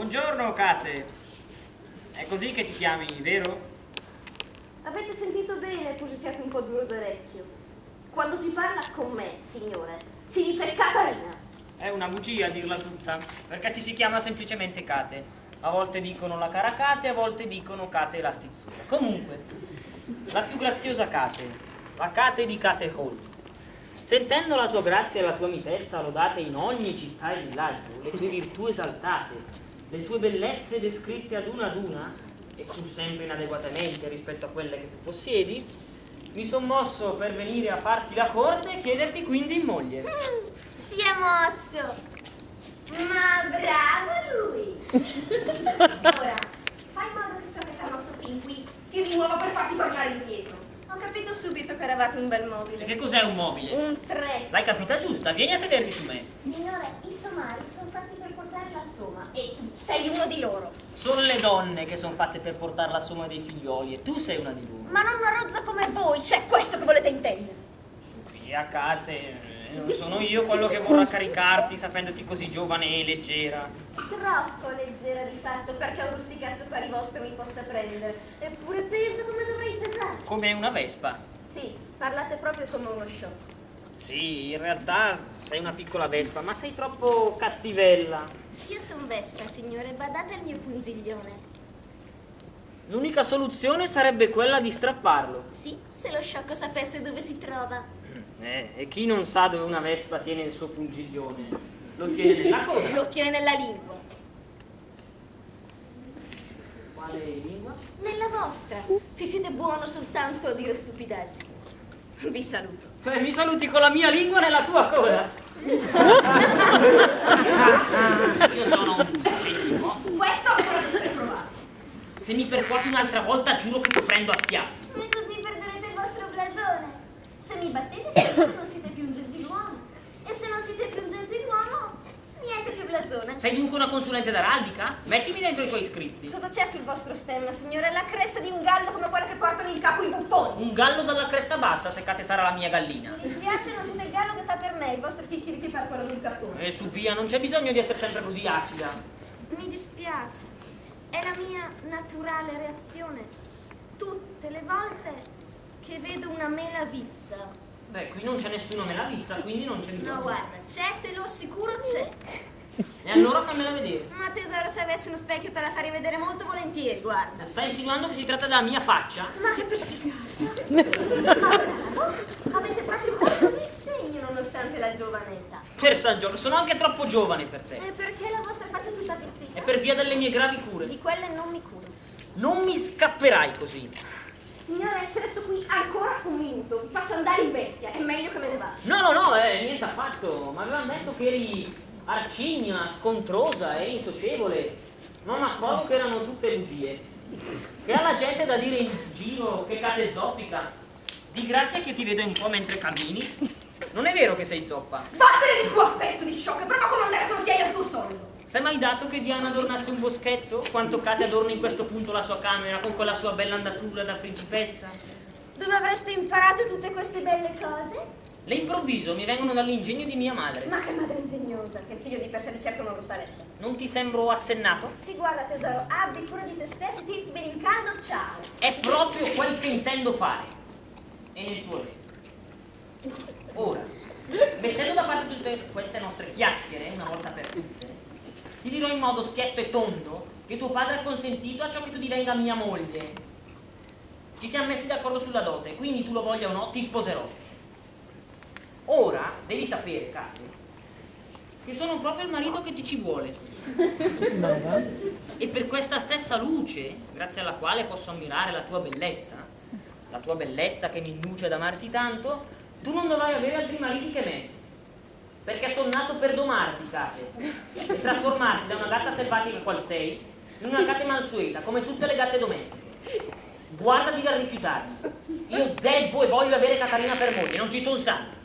Buongiorno, Kate. È così che ti chiami, vero? Avete sentito bene, pur se siete un po' duro d'orecchio. Quando si parla con me, signore, si dice Catarina. È una bugia dirla tutta, perché ci si chiama semplicemente Kate. A volte dicono la cara Kate, a volte dicono Kate la stizzuta. Comunque, la più graziosa Kate, la Kate di Kate Hall. Sentendo la tua grazia e la tua mitezza lodate in ogni città e villaggio, le tue virtù esaltate, le tue bellezze descritte ad una ad una, e pur sempre inadeguatamente rispetto a quelle che tu possiedi, mi son mosso per venire a farti la corte e chiederti quindi in moglie. Si è mosso. Ma bravo lui. Ora, fai in modo che ciò che ti ha mosso fin qui ti di nuovo per farti tornare indietro. Ho capito subito che eravate un bel E mobile. che cos'è un mobile? Un tres. L'hai capita giusta, vieni a sederti su me. Signore, i somari sono fatti per portare la somma e tu sei uno di loro. Sono le donne che sono fatte per portare la somma dei figlioli e tu sei una di loro. Ma non una rozza come voi, se è questo che volete intendere. Via, Kate, eh, non sono io quello che vorrà caricarti sapendoti così giovane e leggera. Troppo leggera di fatto perché un rusticaccio pari vostro mi possa prendere. Eppure peso come dovrei pesare. Come una vespa. Sì, parlate proprio come uno sciocco. Sì, in realtà sei una piccola vespa, ma sei troppo cattivella. Sì, io sono Vespa, signore, badate al mio pungiglione. L'unica soluzione sarebbe quella di strapparlo. Sì, se lo sciocco sapesse dove si trova. Eh, e chi non sa dove una vespa tiene il suo pungiglione? Lo tiene nella coda. Lo tiene nella lingua. Quale lingua? Nella vostra. Se siete buono soltanto a dire stupidaggini. Vi saluto. Cioè, mi saluti con la mia lingua nella tua coda. Io sono un gentiluomo. Questo ancora di essere provato. Se mi percuoti un'altra volta, giuro che ti prendo a schiaffi. E così perderete il vostro blasone. Se mi battete sicuro non siete più un gentiluomo. E se non siete più un gentiluomo, blasone. Sei dunque una consulente d'araldica? Mettimi dentro i suoi iscritti. Cosa c'è sul vostro stemma, signore? La cresta di un gallo come quella che portano in capo i buffoni. Un gallo dalla cresta bassa, se Kate sarà la mia gallina. Mi dispiace, non siete il gallo che fa per me, il vostro chicchirichi per quello di un cappone. E su via, non c'è bisogno di essere sempre così acida. Mi dispiace. È la mia naturale reazione. Tutte le volte che vedo una mela vizza. Beh, qui non c'è nessuno nella vizza, quindi non c'è bisogno. No, guarda, c'è, te lo assicuro c'è. E allora fammela vedere. Ma tesoro, se avessi uno specchio te la farei vedere molto volentieri, guarda. Stai insinuando che si tratta della mia faccia? Ma che perspicacia! Ma bravo! Avete proprio colto di segno nonostante la giovane età. Per San Giorgio, sono anche troppo giovane per te. E perché la vostra faccia è tutta pizzita? È per via delle mie gravi cure. Di quelle non mi curo. Non mi scapperai così. Signore, se resto qui ancora un minuto, vi faccio andare in bestia, è meglio che me ne vada. No, no, no, eh, niente affatto. Ma avevano detto che eri arcigna, scontrosa e insocievole. Non mi accorgo che erano tutte bugie. Che alla gente da dire in giro che cade zoppica. Di grazia che ti vedo un po' mentre cammini. Non è vero che sei zoppa. Vattene di qua, pezzo di sciocco, prova a comandare solo te al tuo soldo. Sai mai dato che Diana adornasse un boschetto? Quanto Kate adorna in questo punto la sua camera con quella sua bella andatura da principessa? Dove avreste imparato tutte queste belle cose? Le improvviso mi vengono dall'ingegno di mia madre. Ma che madre ingegnosa, che il figlio di per sé di certo non lo sarebbe. Non ti sembro assennato? Si guarda tesoro, abbi cura di te stesso, tirati bene in caldo, ciao. È proprio quel che intendo fare. E nel tuo letto. Ora, mettendo da parte tutte queste nostre chiacchiere, una volta per tutte, ti dirò in modo schietto e tondo che tuo padre ha consentito a ciò che tu divenga mia moglie. Ci siamo messi d'accordo sulla dote, quindi tu lo voglia o no, ti sposerò. Devi sapere, Kate, che sono proprio il marito che ti ci vuole. E per questa stessa luce, grazie alla quale posso ammirare la tua bellezza, la tua bellezza che mi induce ad amarti tanto, tu non dovrai avere altri mariti che me. Perché sono nato per domarti, Kate, e trasformarti da una gatta selvatica qual sei in una gatta mansueta, come tutte le gatte domestiche. Guardati dal rifiutarmi. Io debbo e voglio avere Catarina per moglie, non ci sono santi.